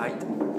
はい。